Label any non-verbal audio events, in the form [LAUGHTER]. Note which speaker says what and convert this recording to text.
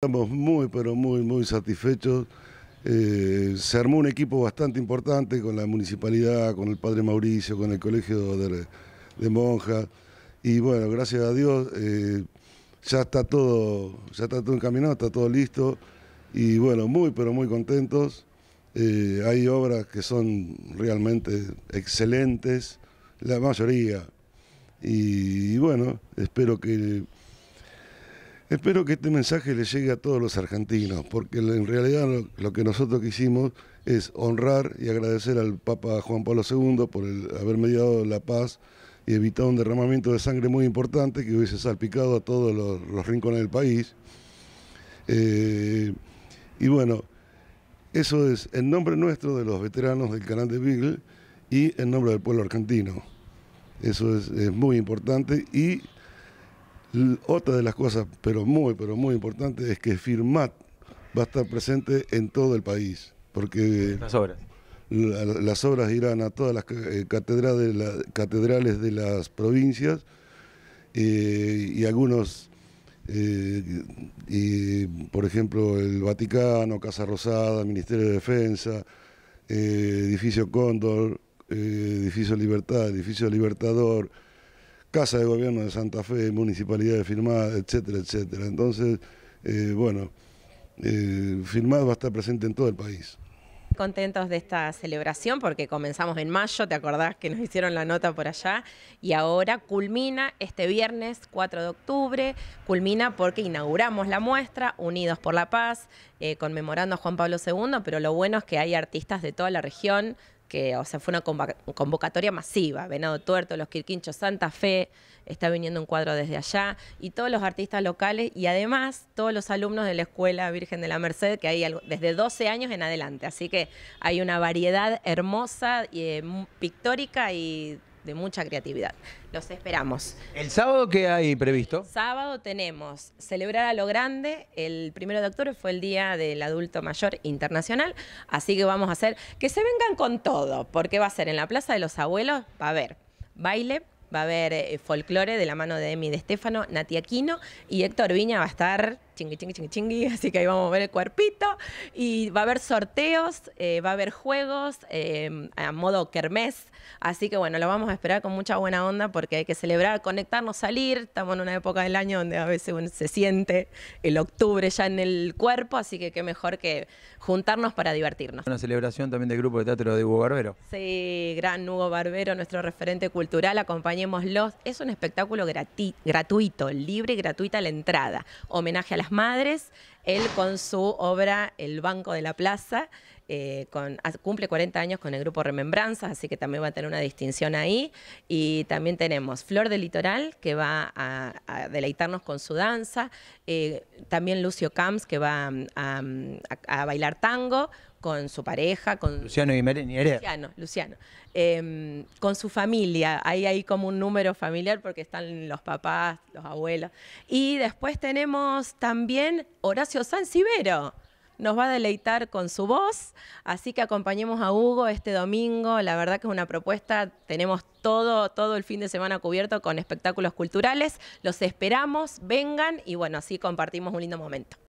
Speaker 1: Estamos muy, pero muy, muy satisfechos. Eh, se armó un equipo bastante importante con la municipalidad, con el padre Mauricio, con el colegio de, monjas. Y bueno, gracias a Dios eh, ya está todo, ya está todo encaminado, está todo listo. Y bueno, muy, pero muy contentos. Eh, hay obras que son realmente excelentes, la mayoría. y bueno, espero que Espero que este mensaje le llegue a todos los argentinos, porque en realidad lo, que nosotros quisimos es honrar y agradecer al Papa Juan Pablo II por haber mediado la paz y evitado un derramamiento de sangre muy importante que hubiese salpicado a todos los, rincones del país. Eh, y bueno, eso es en nombre nuestro de los veteranos del canal de Beagle y en nombre del pueblo argentino. Eso es, es muy importante y otra de las cosas, pero muy, pero muy importante, es que FIRMAT va a estar presente en todo el país, porque
Speaker 2: las obras,
Speaker 1: las obras irán a todas las eh, catedrales, catedrales de las provincias eh, y algunos, eh, y, por ejemplo, el Vaticano, Casa Rosada, Ministerio de Defensa, Edificio Cóndor, Edificio Libertad, Edificio Libertador, Casa de Gobierno de Santa Fe, Municipalidad de Firmada, etcétera, etcétera. Entonces, eh, bueno, eh, va a estar presente en todo el país
Speaker 3: contentos de esta celebración porque comenzamos en mayo, te acordás que nos hicieron la nota por allá, y ahora culmina este viernes 4 de octubre, culmina porque inauguramos la muestra Unidos por la Paz, eh, conmemorando a Juan Pablo II, pero lo bueno es que hay artistas de toda la región, que, o sea, fue una convocatoria masiva. Venado Tuerto, Los Quirquinchos, Santa Fe, está viniendo un cuadro desde allá, y todos los artistas locales, y además todos los alumnos de la Escuela Virgen de la Merced, que hay desde 12 años en adelante. Así que hay una variedad hermosa, y, eh, pictórica y de mucha creatividad. Los esperamos.
Speaker 2: ¿El sábado qué hay previsto?
Speaker 3: Sábado tenemos celebrar a lo grande. El primero de octubre fue el Día del Adulto Mayor Internacional. Así que vamos a hacer que se vengan con todo, porque va a ser en la Plaza de los Abuelos, va a haber baile, va a haber eh, folclore de la mano de Emi de Estefano, Nati Aquino y Héctor Viña va a estar chingui, chingui, chingui, chingui, [LAUGHS] así que ahí vamos a ver el cuerpito. Y va a haber sorteos, eh, va a haber juegos eh, a modo kermés. Así que bueno, lo vamos a esperar con mucha buena onda porque hay que celebrar, conectarnos, salir. Estamos en una época del año donde a veces se siente el octubre ya en el cuerpo, así que qué mejor que juntarnos para divertirnos.
Speaker 2: Una celebración también del grupo de teatro de Hugo Barbero.
Speaker 3: Sí, gran Hugo Barbero, nuestro referente cultural, acompañémoslos. Es un espectáculo gratuito, libre y gratuita la entrada. Homenaje a las madres, él con su obra El Banco de la Plaza, eh, cumple 40 años con el grupo Remembranzas, así que también va a tener una distinción ahí. Y también tenemos Flor del Litoral, que va a, deleitarnos con su danza. Eh, también Lucio Camps, que va a, bailar tango con su pareja, con
Speaker 2: Luciano y
Speaker 3: Luciano, Luciano. Em, con su familia, ahí hay como un número familiar porque están los papás, los abuelos. Y después tenemos también Horacio Sansivero nos va a deleitar con su voz, así que acompañemos a Hugo este domingo, la verdad que es una propuesta, tenemos todo, todo el fin de semana cubierto con espectáculos culturales, los esperamos, vengan y bueno, así compartimos un lindo momento.